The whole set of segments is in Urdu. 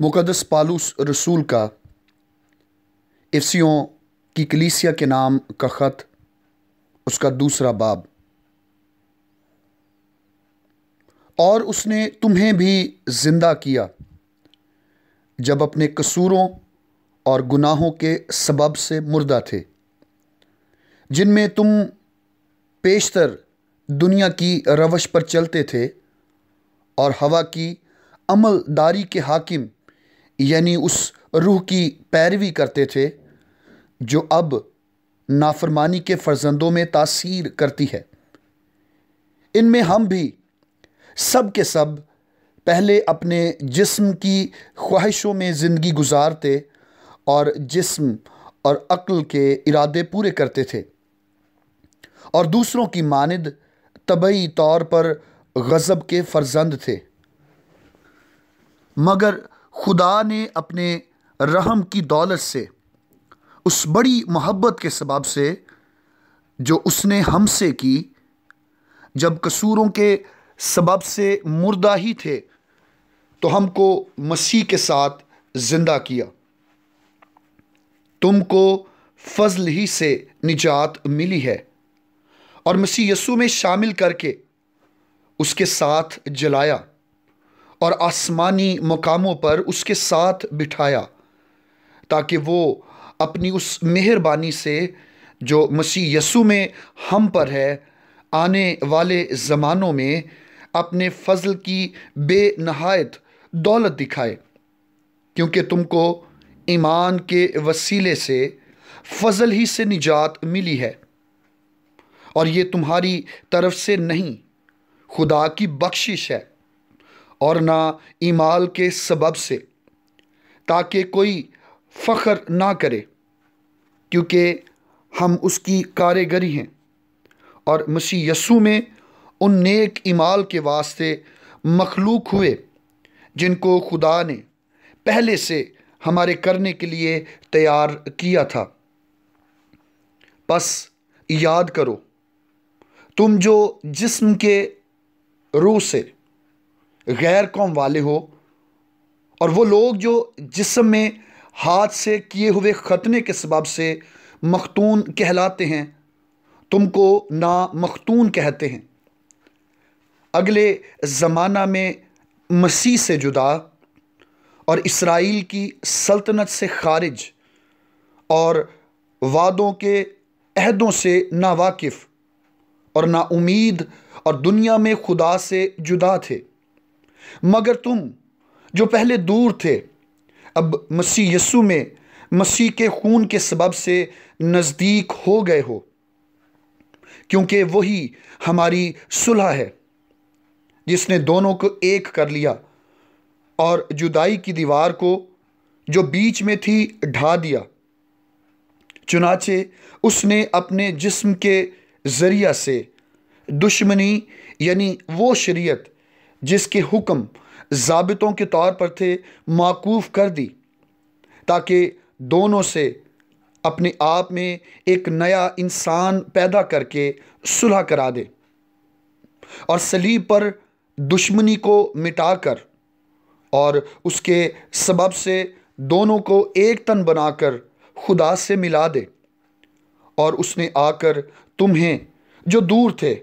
مقدس پالوس رسول کا افسیوں کی کلیسیا کے نام کا خط، اس کا دوسرا باب۔ اور اس نے تمہیں بھی زندہ کیا، جب اپنے قصوروں اور گناہوں کے سبب سے مردہ تھے، جن میں تم پیشتر دنیا کی روش پر چلتے تھے اور ہوا کی عمل داری کے حاکم یعنی اس روح کی پیروی کرتے تھے، جو اب نافرمانی کے فرزندوں میں تاثیر کرتی ہے۔ ان میں ہم بھی سب کے سب پہلے اپنے جسم کی خواہشوں میں زندگی گزارتے اور جسم اور عقل کے ارادے پورے کرتے تھے۔ اور دوسروں کی ماند طبعی طور پر غضب کے فرزند تھے۔ مگر خدا نے اپنے رحم کی دولت سے، اس بڑی محبت کے سبب سے جو اس نے ہم سے کی، جب قصوروں کے سبب سے مردہ ہی تھے، تو ہم کو مسیح کے ساتھ زندہ کیا۔ تم کو فضل ہی سے نجات ملی ہے۔ اور مسیح یسو میں شامل کر کے اس کے ساتھ جلایا۔ اور آسمانی مقاموں پر اس کے ساتھ بٹھایا، تاکہ وہ اپنی اس مہربانی سے جو مسیح یسو میں ہم پر ہے، آنے والے زمانوں میں اپنے فضل کی بے نہایت دولت دکھائے، کیونکہ تم کو ایمان کے وسیلے سے فضل ہی سے نجات ملی ہے۔ اور یہ تمہاری طرف سے نہیں، خدا کی بخشش ہے۔ اور نہ ایمال کے سبب سے، تاکہ کوئی فخر نہ کرے، کیونکہ ہم اس کی کارگری ہیں۔ اور مسیح یسو میں ان نیک ایمال کے واسطے مخلوق ہوئے، جن کو خدا نے پہلے سے ہمارے کرنے کے لیے تیار کیا تھا۔ بس یاد کرو، تم جو جسم کے روح سے غیر قوم والے ہو اور وہ لوگ جو جسم میں ہاتھ سے کیے ہوئے ختنے کے سبب سے مختون کہلاتے ہیں، تم کو نا مختون کہتے ہیں۔ اگلے زمانہ میں مسیح سے جدا اور اسرائیل کی سلطنت سے خارج اور وعدوں کے عہدوں سے نا واقف اور نا امید اور دنیا میں خدا سے جدا تھے۔ مگر تم جو پہلے دور تھے، اب مسیح یسو میں مسیح کے خون کے سبب سے نزدیک ہو گئے ہو، کیونکہ وہی ہماری صلح ہے، جس نے دونوں کو ایک کر لیا اور جدائی کی دیوار کو جو بیچ میں تھی ڈھا دیا۔ چنانچہ اس نے اپنے جسم کے ذریعہ سے دشمنی یعنی وہ شریعت جس کے حکم ضابطوں کے طور پر تھے معقوف کر دی، تاکہ دونوں سے اپنے آپ میں ایک نیا انسان پیدا کر کے صلح کرا دے اور سلیب پر دشمنی کو مٹا کر اور اس کے سبب سے دونوں کو ایک تن بنا کر خدا سے ملا دے۔ اور اس نے آ کر تمہیں جو دور تھے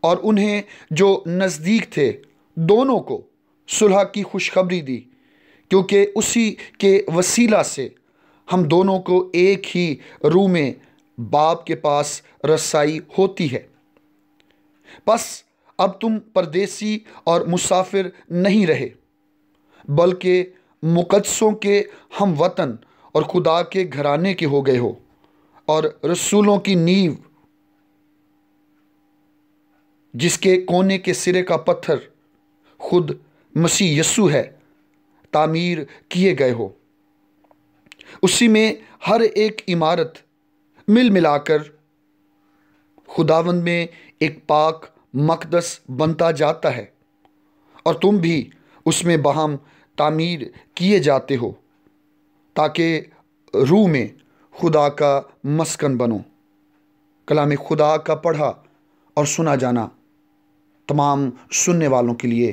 اور انہیں جو نزدیک تھے دونوں کو صلح کی خوشخبری دی، کیونکہ اسی کے وسیلہ سے ہم دونوں کو ایک ہی روح میں باپ کے پاس رسائی ہوتی ہے۔ بس اب تم پردیسی اور مسافر نہیں رہے، بلکہ مقدسوں کے ہم وطن اور خدا کے گھرانے کے ہو گئے ہو اور رسولوں کی نیو، جس کے کونے کے سرے کا پتھر خود مسیح یسو ہے، تعمیر کیے گئے ہو۔ اسی میں ہر ایک عمارت مل ملا کر خداوند میں ایک پاک مقدس بنتا جاتا ہے اور تم بھی اس میں باہم تعمیر کیے جاتے ہو تاکہ روح میں خدا کا مسکن بنو۔ کلام خدا کا پڑھا اور سنا جانا، تمام سننے والوں کے لیے۔